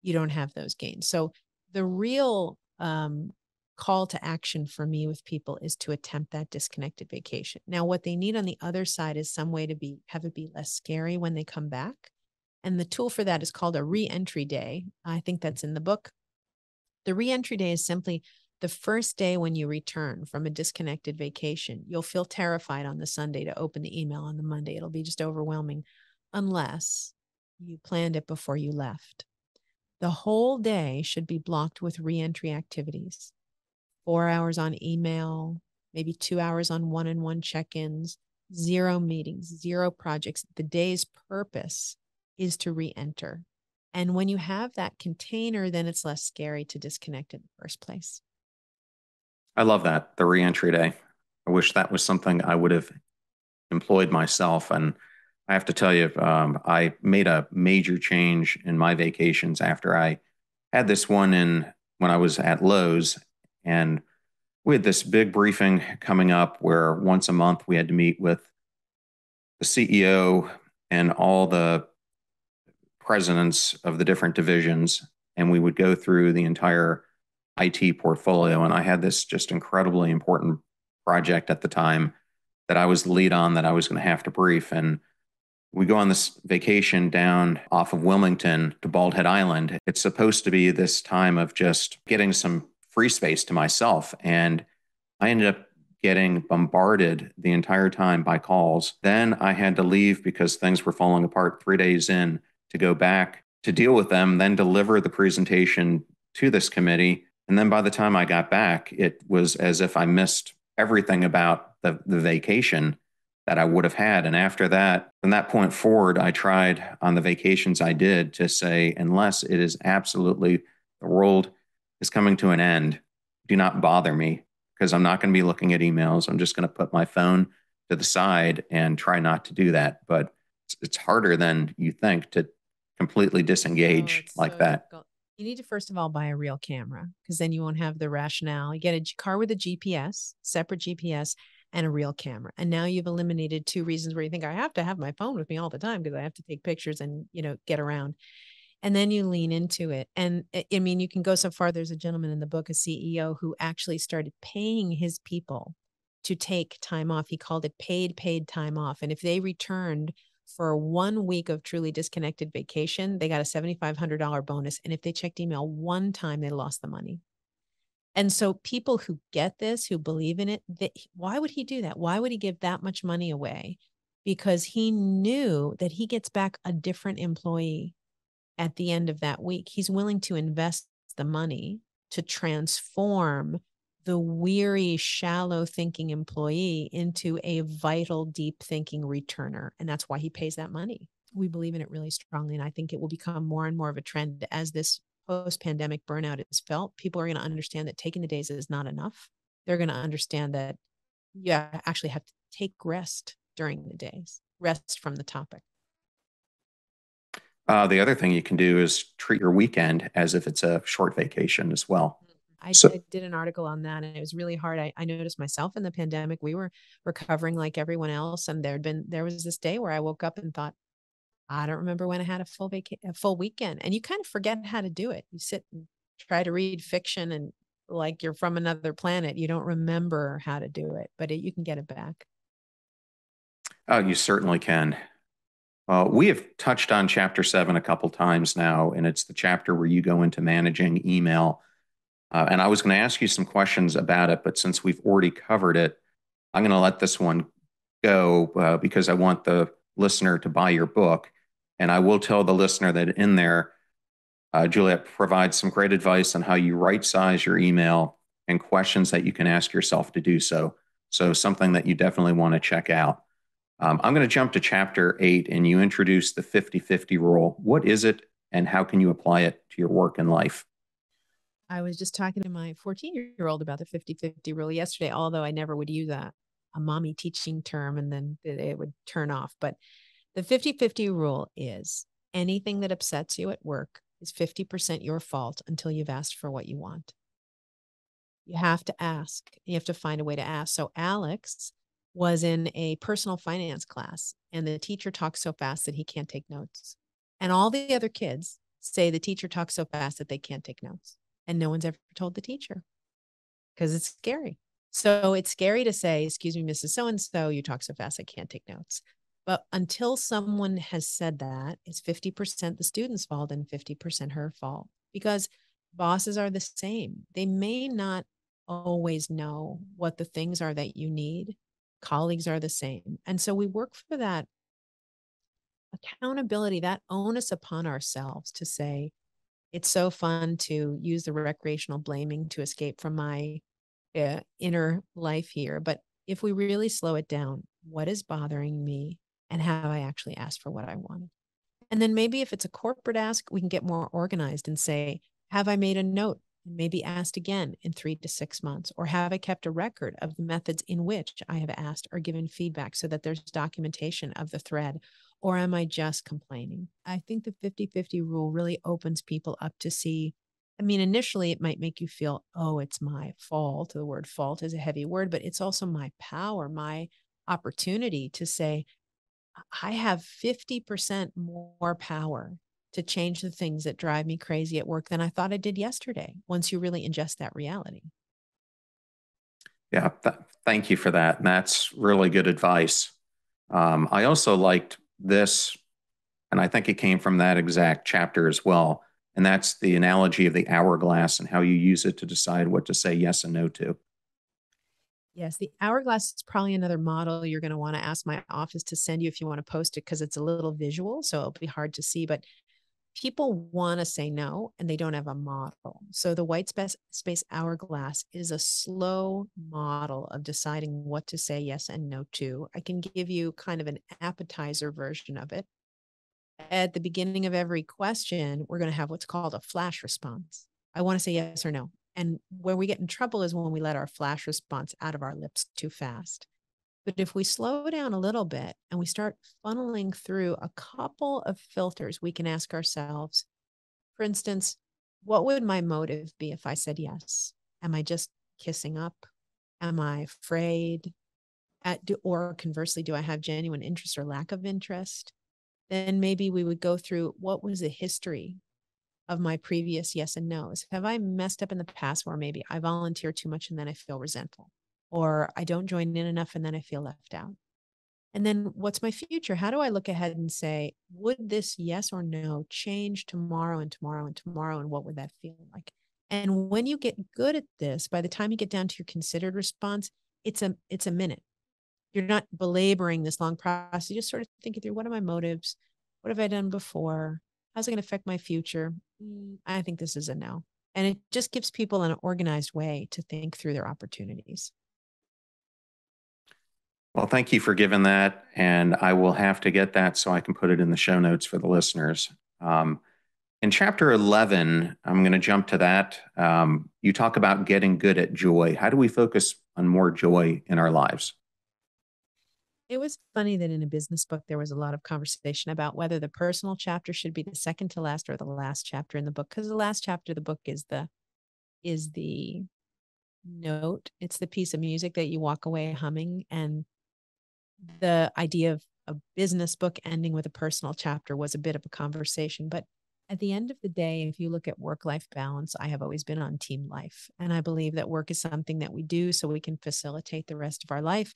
you don't have those gains. So the real um, call to action for me with people is to attempt that disconnected vacation. Now, what they need on the other side is some way to be have it be less scary when they come back. And the tool for that is called a reentry day. I think that's in the book. The reentry day is simply the first day when you return from a disconnected vacation. You'll feel terrified on the Sunday to open the email on the Monday. It'll be just overwhelming. unless you planned it before you left. The whole day should be blocked with reentry activities. Four hours on email, maybe two hours on one on one check ins, zero meetings, zero projects. The day's purpose is to re enter. And when you have that container, then it's less scary to disconnect in the first place. I love that, the re entry day. I wish that was something I would have employed myself. And I have to tell you, um, I made a major change in my vacations after I had this one in when I was at Lowe's. And we had this big briefing coming up where once a month we had to meet with the CEO and all the presidents of the different divisions, and we would go through the entire IT portfolio. And I had this just incredibly important project at the time that I was the lead on that I was going to have to brief. And we go on this vacation down off of Wilmington to Bald Head Island. It's supposed to be this time of just getting some free space to myself. And I ended up getting bombarded the entire time by calls. Then I had to leave because things were falling apart three days in to go back to deal with them, then deliver the presentation to this committee. And then by the time I got back, it was as if I missed everything about the, the vacation that I would have had. And after that, from that point forward, I tried on the vacations I did to say, unless it is absolutely the world is coming to an end, do not bother me because I'm not going to be looking at emails. I'm just going to put my phone to the side and try not to do that. But it's, it's harder than you think to completely disengage oh, like so that. Difficult. You need to first of all buy a real camera because then you won't have the rationale. You get a car with a GPS, separate GPS, and a real camera. And now you've eliminated two reasons where you think I have to have my phone with me all the time because I have to take pictures and, you know, get around and then you lean into it and eh, i mean you can go so far there's a gentleman in the book a ceo who actually started paying his people to take time off. He called it paid paid time off and if they returned for one week of truly disconnected vacation they got a $7500 bonus and if they checked email one time they lost the money. And so people who get this who believe in it they, why would he do that? Why would he give that much money away? Because he knew that he gets back a different employee at the end of that week. He's willing to invest the money to transform the weary, shallow thinking employee into a vital, deep thinking returner. And that's why he pays that money. We believe in it really strongly. And I think it will become more and more of a trend as this post pandemic burnout is felt. People are going to understand that taking the days is not enough. They're going to understand that you actually have to take rest during the days, rest from the topic. Uh, the other thing you can do is treat your weekend as if it's a short vacation as well. I, so, I did an article on that and it was really hard. I, I noticed myself in the pandemic, we were recovering like everyone else. And there'd been, there was this day where I woke up and thought, I don't remember when I had a full vacation, a full weekend. And you kind of forget how to do it. You sit and try to read fiction and like you're from another planet. You don't remember how to do it, but it, you can get it back. Oh, you certainly can. Uh, we have touched on chapter seven a couple times now, and it's the chapter where you go into managing email. Uh, and I was going to ask you some questions about it, but since we've already covered it, I'm going to let this one go uh, because I want the listener to buy your book. And I will tell the listener that in there, uh, Juliet provides some great advice on how you right size your email and questions that you can ask yourself to do so. So, something that you definitely want to check out. Um, I'm going to jump to chapter eight, and you introduce the 50 50 rule. What is it, and how can you apply it to your work and life? I was just talking to my 14 year old about the 50 50 rule yesterday, although I never would use a, a mommy teaching term and then it would turn off. But the 50 50 rule is anything that upsets you at work is 50% your fault until you've asked for what you want. You have to ask, you have to find a way to ask. So, Alex was in a personal finance class and the teacher talks so fast that he can't take notes. And all the other kids say the teacher talks so fast that they can't take notes. And no one's ever told the teacher because it's scary. So it's scary to say, Excuse me, Mrs. So and so, you talk so fast, I can't take notes. But until someone has said that, it's 50% the student's fault and 50% her fault because bosses are the same. They may not always know what the things are that you need, colleagues are the same. And so we work for that accountability, that onus upon ourselves to say, it's so fun to use the recreational blaming to escape from my uh, inner life here. But if we really slow it down, what is bothering me? And have I actually asked for what I wanted? And then maybe if it's a corporate ask, we can get more organized and say, have I made a note and maybe asked again in three to six months? Or have I kept a record of the methods in which I have asked or given feedback so that there's documentation of the thread? Or am I just complaining? I think the 50 50 rule really opens people up to see. I mean, initially it might make you feel, oh, it's my fault. The word fault is a heavy word, but it's also my power, my opportunity to say, I have 50% more power to change the things that drive me crazy at work than I thought I did yesterday once you really ingest that reality. Yeah, th- thank you for that. And that's really good advice. Um, I also liked this, and I think it came from that exact chapter as well. And that's the analogy of the hourglass and how you use it to decide what to say yes and no to. Yes, the hourglass is probably another model you're going to want to ask my office to send you if you want to post it because it's a little visual, so it'll be hard to see. But people want to say no and they don't have a model. So the white space, space hourglass is a slow model of deciding what to say yes and no to. I can give you kind of an appetizer version of it. At the beginning of every question, we're going to have what's called a flash response. I want to say yes or no. And where we get in trouble is when we let our flash response out of our lips too fast. But if we slow down a little bit and we start funneling through a couple of filters, we can ask ourselves, for instance, what would my motive be if I said yes? Am I just kissing up? Am I afraid? Uh, At, or conversely, do I have genuine interest or lack of interest? Then maybe we would go through what was the history of my previous yes and no's? Have I messed up in the past where maybe I volunteer too much and then I feel resentful, or I don't join in enough and then I feel left out? And then what's my future? How do I look ahead and say, would this yes or no change tomorrow and tomorrow and tomorrow? And what would that feel like? And when you get good at this, by the time you get down to your considered response, it's a it's a minute. You're not belaboring this long process. You just sort of thinking through what are my motives? What have I done before? How's it going to affect my future? Mm, I think this is a no. And it just gives people an organized way to think through their opportunities. Well, thank you for giving that. And I will have to get that so I can put it in the show notes for the listeners. Um, in chapter 11, I'm going to jump to that. Um, you talk about getting good at joy. How do we focus on more joy in our lives? It was funny that in a business book, there was a lot of conversation about whether the personal chapter should be the second to last or the last chapter in the book. Because the last chapter of the book is the is the note. It's the piece of music that you walk away humming. And the idea of a business book ending with a personal chapter was a bit of a conversation. But at the end of the day, if you look at work life balance, I have always been on team life. And I believe that work is something that we do so we can facilitate the rest of our life.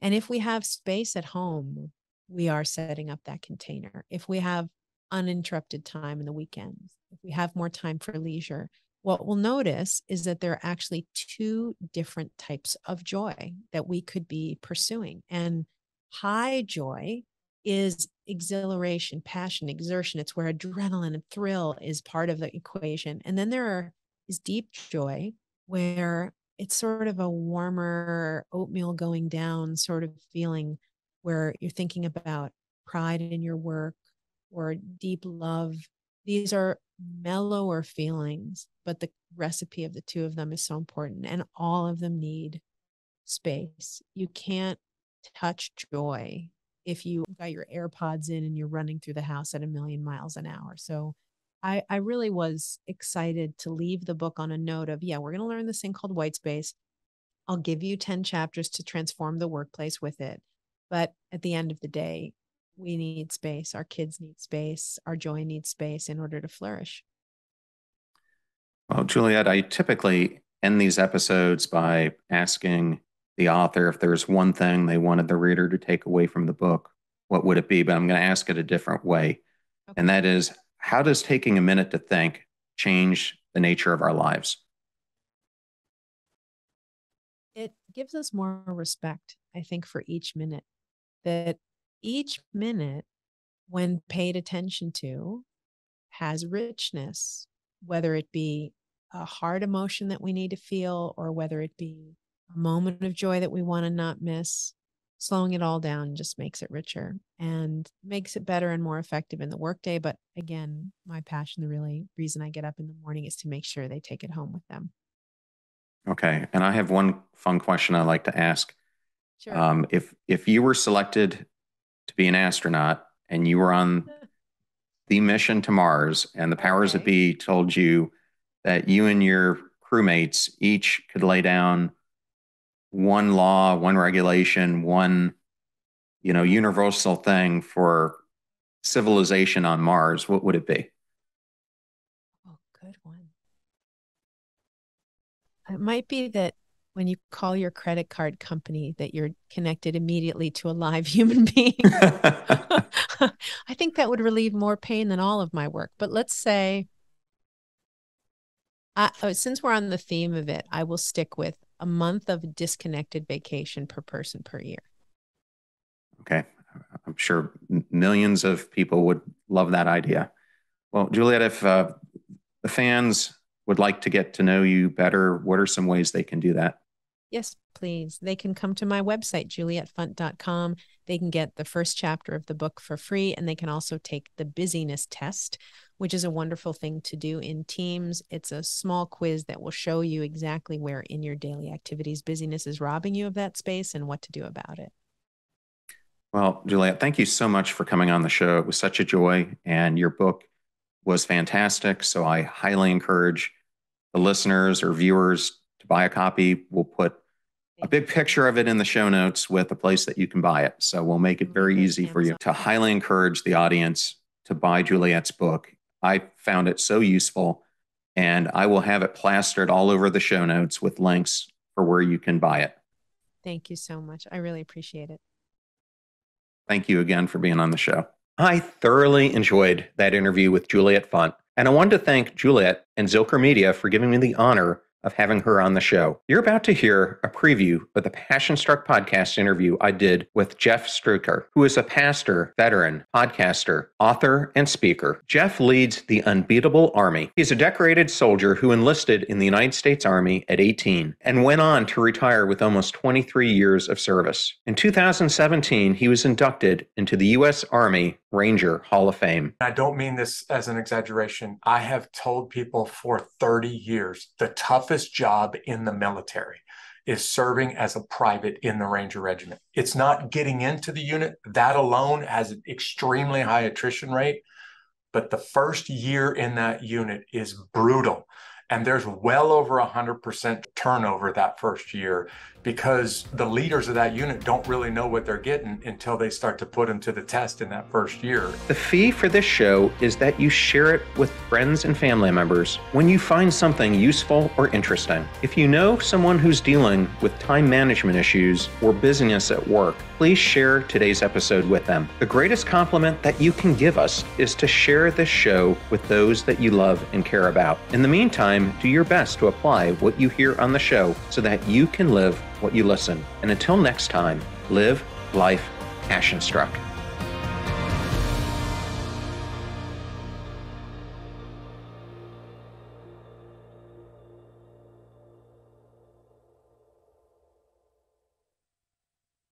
And if we have space at home, we are setting up that container. If we have uninterrupted time in the weekends, if we have more time for leisure, what we'll notice is that there are actually two different types of joy that we could be pursuing. And high joy is exhilaration, passion, exertion. It's where adrenaline and thrill is part of the equation. And then there are, is deep joy, where it's sort of a warmer oatmeal going down sort of feeling where you're thinking about pride in your work or deep love. These are mellower feelings, but the recipe of the two of them is so important, and all of them need space. You can't touch joy if you got your AirPods in and you're running through the house at a million miles an hour. So I, I really was excited to leave the book on a note of, yeah, we're going to learn this thing called white space. I'll give you 10 chapters to transform the workplace with it. But at the end of the day, we need space. Our kids need space. Our joy needs space in order to flourish. Well, Juliet, I typically end these episodes by asking the author if there's one thing they wanted the reader to take away from the book, what would it be? But I'm going to ask it a different way. Okay. And that is how does taking a minute to think change the nature of our lives? It gives us more respect, I think, for each minute. That each minute when paid attention to, has richness, whether it be a hard emotion that we need to feel or whether it be a moment of joy that we want to not miss. Slowing it all down just makes it richer and makes it better and more effective in the workday. But again, my passion, the really reason I get up in the morning is to make sure they take it home with them. Okay. And I have one fun question I like to ask. Sure. Um, if if you were selected to be an astronaut and you were on (laughs) the mission to Mars and the powers okay. that be told you that you and your crewmates each could lay down one law, one regulation, one you know universal thing for civilization on Mars, what would it be? Oh, good one. It might be that when you call your credit card company that you're connected immediately to a live (laughs) human being. (laughs) I think that would relieve more pain than all of my work. But let's say, I, oh, since we're on the theme of it, I will stick with a month of disconnected vacation per person per year. Okay. I'm sure millions of people would love that idea. Well, Juliet, if uh, the fans would like to get to know you better, what are some ways they can do that? Yes, please. They can come to my website, julietfunt.com. They can get the first chapter of the book for free, and they can also take the busyness test, which is a wonderful thing to do in teams. It's a small quiz that will show you exactly where in your daily activities busyness is robbing you of that space and what to do about it. Well, Juliet, thank you so much for coming on the show. It was such a joy, and your book was fantastic. So I highly encourage the listeners or viewers to buy a copy. We'll put a big picture of it in the show notes with a place that you can buy it. So we'll make it very easy for you to highly encourage the audience to buy Juliet's book. I found it so useful, and I will have it plastered all over the show notes with links for where you can buy it. Thank you so much. I really appreciate it. Thank you again for being on the show. I thoroughly enjoyed that interview with Juliet Funt. and I wanted to thank Juliet and Zilker Media for giving me the honor of having her on the show. You're about to hear a preview of the Passion Struck podcast interview I did with Jeff Struecker, who is a pastor, veteran, podcaster, author, and speaker. Jeff leads the Unbeatable Army. He's a decorated soldier who enlisted in the United States Army at 18 and went on to retire with almost 23 years of service. In 2017, he was inducted into the U.S. Army Ranger Hall of Fame. I don't mean this as an exaggeration. I have told people for 30 years the toughest job in the military is serving as a private in the Ranger Regiment. It's not getting into the unit. That alone has an extremely high attrition rate. But the first year in that unit is brutal. And there's well over 100% turnover that first year because the leaders of that unit don't really know what they're getting until they start to put them to the test in that first year. The fee for this show is that you share it with friends and family members when you find something useful or interesting. If you know someone who's dealing with time management issues or busyness at work, please share today's episode with them. The greatest compliment that you can give us is to share this show with those that you love and care about. In the meantime, do your best to apply what you hear on the show so that you can live what you listen. And until next time, live life passion struck.